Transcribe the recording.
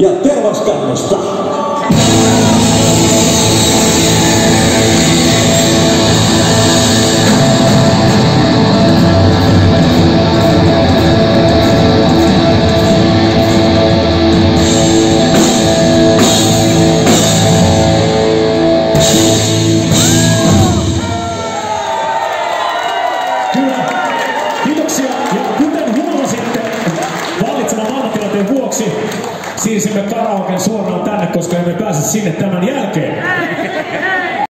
ja Tervaskannosta.